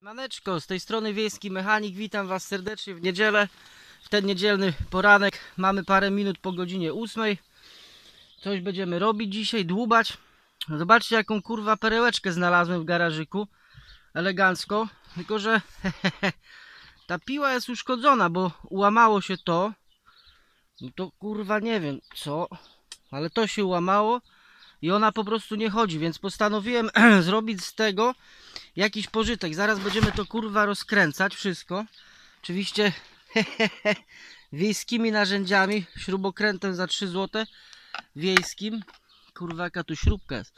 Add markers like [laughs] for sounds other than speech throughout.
Maneczko, z tej strony Wiejski Mechanik, witam Was serdecznie w niedzielę, w ten niedzielny poranek. Mamy parę minut po godzinie 8. Coś będziemy robić dzisiaj, dłubać. Zobaczcie jaką kurwa perełeczkę znalazłem w garażyku, elegancko. Tylko, że [laughs] ta piła jest uszkodzona, bo ułamało się to. No to kurwa nie wiem co, ale to się ułamało i ona po prostu nie chodzi, więc postanowiłem [clears throat] zrobić z tego jakiś pożytek. Zaraz będziemy to kurwa rozkręcać wszystko. Oczywiście [laughs] wiejskimi narzędziami, śrubokrętem za 3 zł wiejskim. Kurwa jaka tu śrubka jest.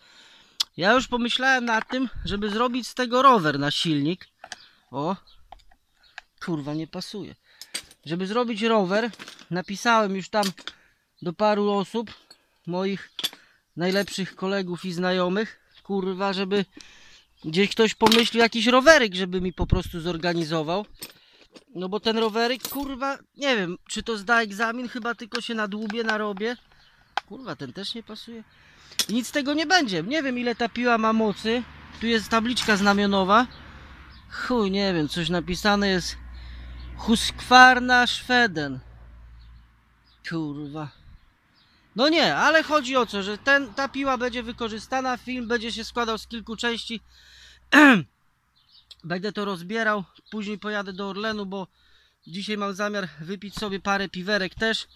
Ja już pomyślałem nad tym, żeby zrobić z tego rower na silnik. O, kurwa nie pasuje. Żeby zrobić rower, napisałem już tam do paru osób, moich najlepszych kolegów i znajomych, kurwa, żeby gdzieś ktoś pomyślił jakiś roweryk, żeby mi po prostu zorganizował. No bo ten roweryk, kurwa, nie wiem, czy to zda egzamin, chyba tylko się na dłubie narobię. Kurwa, ten też nie pasuje. I nic z tego nie będzie. Nie wiem ile ta piła ma mocy. Tu jest tabliczka znamionowa. Chuj, nie wiem, coś napisane jest Husqvarna Schweden. Kurwa. No nie, ale chodzi o co, że ten, ta piła będzie wykorzystana, film będzie się składał z kilku części. [clears throat] Będę to rozbierał, później pojadę do Orlenu, bo dzisiaj mam zamiar wypić sobie parę piwerek też.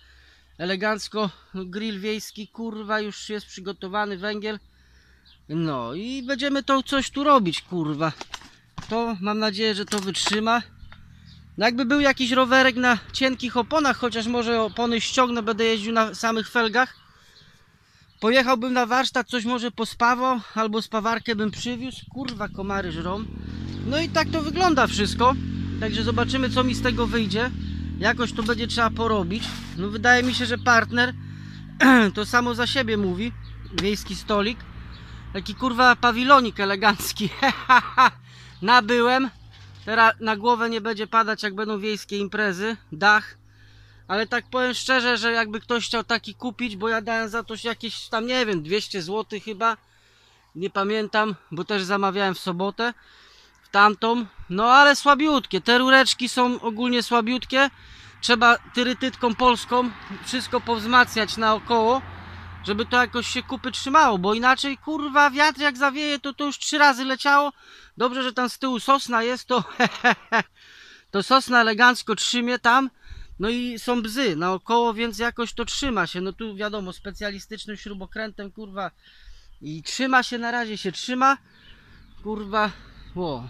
Elegancko, grill wiejski, kurwa, już jest przygotowany węgiel. No i będziemy to coś tu robić, kurwa. To mam nadzieję, że to wytrzyma. No jakby był jakiś rowerek na cienkich oponach, chociaż może opony ściągnę, będę jeździł na samych felgach. Pojechałbym na warsztat, coś może pospawał, albo spawarkę bym przywiózł. Kurwa, komary żrą. No i tak to wygląda wszystko. Także zobaczymy, co mi z tego wyjdzie. Jakoś to będzie trzeba porobić. No wydaje mi się, że partner [clears throat] to samo za siebie mówi. Wiejski stolik. Taki kurwa pawilonik elegancki. [laughs] Nabyłem. Teraz na głowę nie będzie padać, jak będą wiejskie imprezy. Dach. Ale tak powiem szczerze, że jakby ktoś chciał taki kupić, bo ja dałem za to jakieś tam, nie wiem, 200 zł chyba. Nie pamiętam, bo też zamawiałem w sobotę. W tamtą. No ale słabiutkie. Te rureczki są ogólnie słabiutkie. Trzeba tyrytytką polską wszystko powzmacniać naokoło, żeby to jakoś się kupy trzymało, bo inaczej kurwa wiatr jak zawieje, to to już trzy razy leciało. Dobrze, że tam z tyłu sosna jest, to [laughs] to sosna elegancko trzymie tam. No i są bzy naokoło, więc jakoś to trzyma się. No tu wiadomo, specjalistycznym śrubokrętem, kurwa. I trzyma się, na razie się trzyma. Kurwa, o.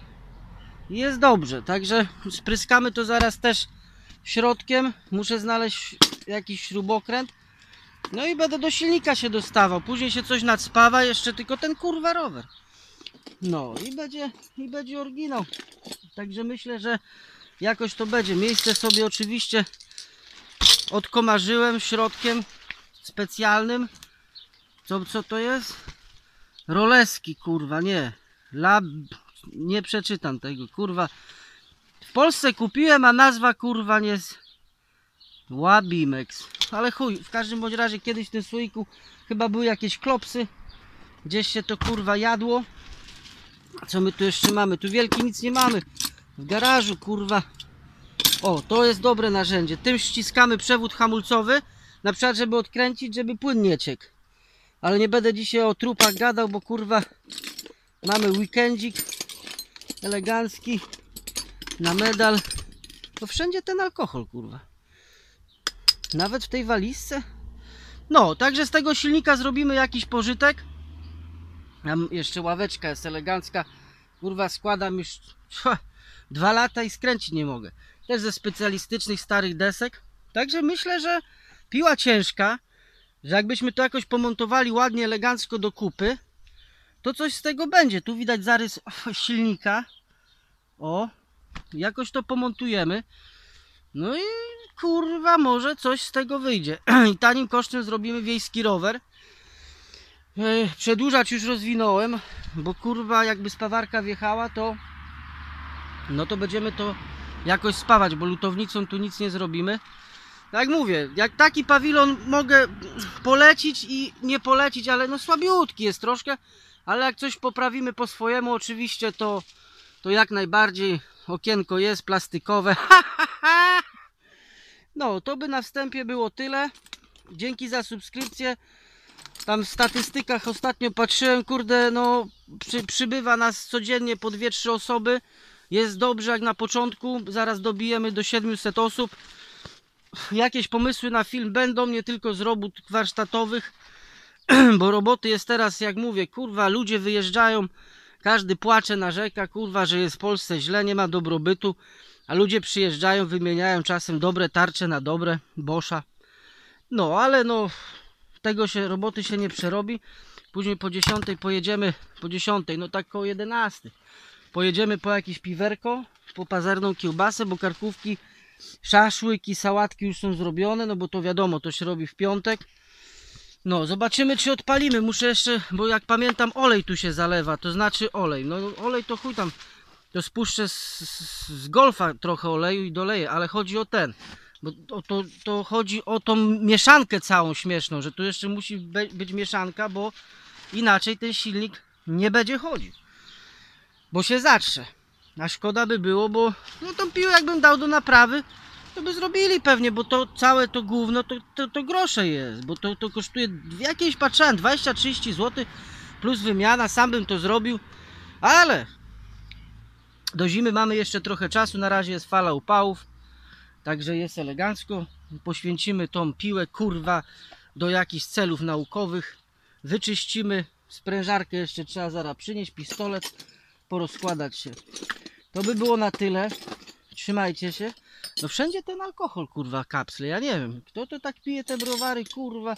Jest dobrze, także spryskamy to zaraz też środkiem. Muszę znaleźć jakiś śrubokręt. No i będę do silnika się dostawał. Później się coś nadspawa, jeszcze tylko ten kurwa rower. No i będzie, i będzie oryginał. Także myślę, że jakoś to będzie. Miejsce sobie oczywiście odkomarzyłem środkiem specjalnym. Co, co to jest? Roleski, kurwa, nie. Lab... Nie przeczytam tego, kurwa. W Polsce kupiłem, a nazwa kurwa nie jest Wabimex. Ale chuj, w każdym bądź razie kiedyś w tym słoiku chyba były jakieś klopsy. Gdzieś się to kurwa jadło. Co my tu jeszcze mamy? Tu wielki nic nie mamy. W garażu kurwa. O, to jest dobre narzędzie. Tym ściskamy przewód hamulcowy. Na przykład, żeby odkręcić, żeby płyn nie ciekł. Ale nie będę dzisiaj o trupach gadał, bo kurwa mamy weekendzik elegancki na medal. To wszędzie ten alkohol, kurwa. Nawet w tej walizce. No, także z tego silnika zrobimy jakiś pożytek. Tam jeszcze ławeczka jest elegancka. Kurwa, składam już pfa, dwa lata i skręcić nie mogę. Też ze specjalistycznych starych desek. Także myślę, że piła ciężka, że jakbyśmy to jakoś pomontowali ładnie, elegancko do kupy, to coś z tego będzie. Tu widać zarys silnika. O, jakoś to pomontujemy. No i kurwa, może coś z tego wyjdzie. [clears throat] I tanim kosztem zrobimy wiejski rower. E, Przedłużać już rozwinąłem, bo kurwa, jakby spawarka wjechała, to no to będziemy to jakoś spawać, bo lutownicą tu nic nie zrobimy. Tak jak mówię, jak taki pawilon mogę polecić i nie polecić, ale no słabiutki jest troszkę, ale jak coś poprawimy po swojemu oczywiście, to to jak najbardziej okienko jest plastikowe. [laughs] No, to by na wstępie było tyle. Dzięki za subskrypcję. Tam w statystykach ostatnio patrzyłem, kurde, no przy, przybywa nas codziennie po 2-3 osoby. Jest dobrze jak na początku, zaraz dobijemy do 700 osób. Jakieś pomysły na film będą, nie tylko z robót warsztatowych, [clears throat] bo roboty jest teraz, jak mówię, kurwa, ludzie wyjeżdżają, każdy płacze, narzeka, kurwa, że jest w Polsce źle, nie ma dobrobytu, a ludzie przyjeżdżają, wymieniają czasem dobre tarcze na dobre, bosza. No, ale no, tego się, roboty się nie przerobi. Później po 10 pojedziemy, po 10, no tak koło 11. Pojedziemy po jakieś piwerko, po pazerną kiełbasę, bo karkówki, szaszłyki, sałatki już są zrobione, no bo to wiadomo, to się robi w piątek. No, zobaczymy czy odpalimy. Muszę jeszcze, bo jak pamiętam, olej tu się zalewa, to znaczy olej. No, olej to chuj tam, to spuszczę z, z, z golfa trochę oleju i doleję, ale chodzi o ten. Bo to, to, to chodzi o tą mieszankę całą śmieszną, że tu jeszcze musi be, być mieszanka, bo inaczej ten silnik nie będzie chodził. Bo się zatrze. A szkoda by było, bo no tą piłę jakbym dał do naprawy, to by zrobili pewnie, bo to całe to gówno to, to, to grosze jest, bo to, to kosztuje, jakieś patrzałem, 20-30 zł plus wymiana, sam bym to zrobił, ale do zimy mamy jeszcze trochę czasu, na razie jest fala upałów, także jest elegancko, poświęcimy tą piłę, kurwa, do jakichś celów naukowych, wyczyścimy, sprężarkę jeszcze trzeba zaraz przynieść, pistolet, porozkładać się. To by było na tyle, trzymajcie się. No wszędzie ten alkohol, kurwa, kapsle. Ja nie wiem, kto to tak pije te browary, kurwa.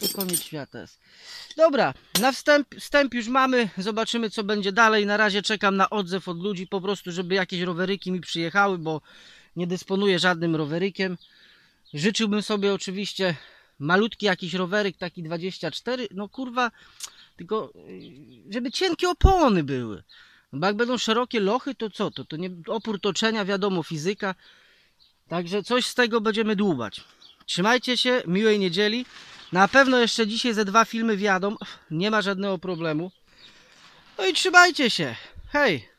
To koniec świata jest. Dobra, na wstęp, wstęp już mamy. Zobaczymy, co będzie dalej. Na razie czekam na odzew od ludzi, po prostu, żeby jakieś roweryki mi przyjechały, bo nie dysponuję żadnym rowerykiem. Życzyłbym sobie oczywiście malutki jakiś roweryk, taki 24. No kurwa, tylko yy, żeby cienkie opony były. No bo jak będą szerokie lochy, to co? To, to nie opór toczenia, wiadomo, fizyka. Także coś z tego będziemy dłubać. Trzymajcie się, miłej niedzieli. Na pewno jeszcze dzisiaj ze dwa filmy wjadą. Nie ma żadnego problemu. No i trzymajcie się. Hej!